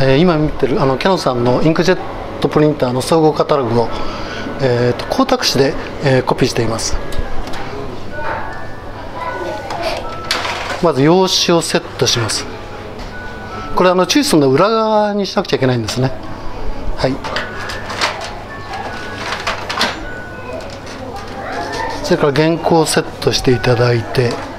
えー、今見てるあのキャノンさんのインクジェットプリンターの総合カタログを、えーと、光沢紙で、えー、コピーしています。まず用紙をセットします。これあのチュースの裏側にしなくちゃいけないんですね。はい。それから原稿をセットしていただいて。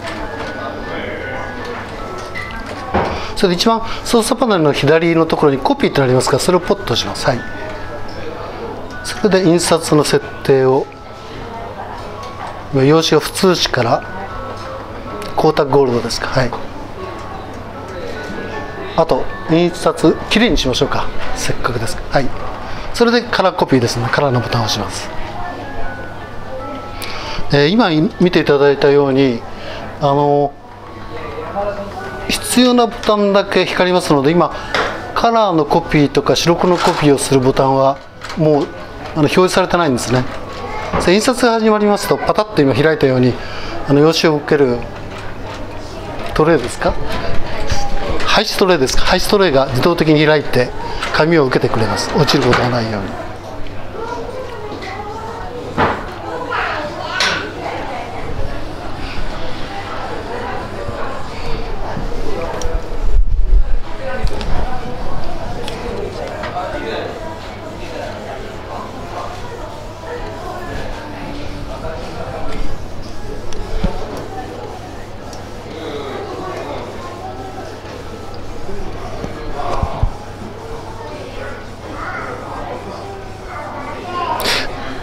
それ一番操作パネルの左のところにコピーってありますからそれをポッとします。はい。それで印刷の設定を用紙を普通紙から光沢ゴールドですか。はい。あと印刷きれいにしましょうか。せっかくですはい。それでカラーコピーですね。カラーのボタンを押します、えー、今見ていただいたようにあの必要なボタンだけ光りますので今カラーのコピーとか白黒のコピーをするボタンはもうあの表示されてないんですね。印刷が始まりますとパタッと今開いたようにあの用紙を受けるトレーですか？配置トレーですか？配置トレーが自動的に開いて紙を受けてくれます。落ちることがないように。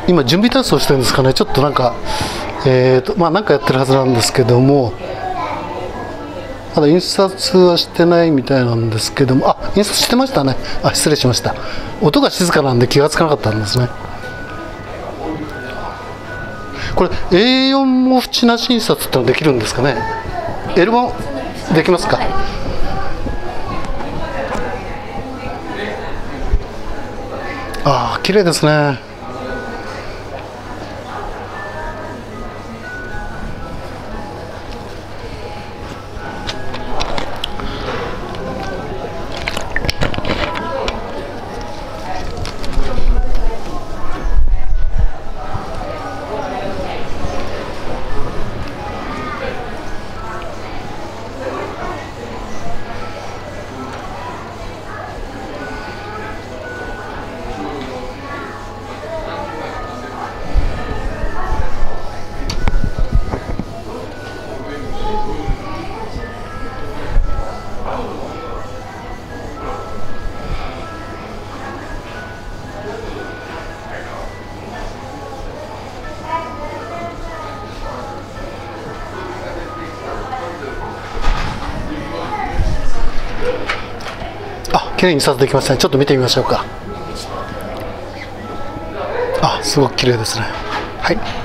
今準備体操してるんですかね。ちょっとなんかえーとまあ何かやってるはずなんですけどもまだ印刷はしてないみたいなんですけどもあ印刷してましたね。あ失礼しました。音が静かなんで気がつかなかったんですね。これ A4 も縁なし印刷ってのはできるんですかね。L もできますか？ああ綺麗ですね。綺麗に印刷できましたね。ちょっと見てみましょうか。あすごく綺麗ですね。はい。